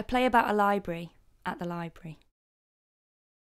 A play about a library at the library.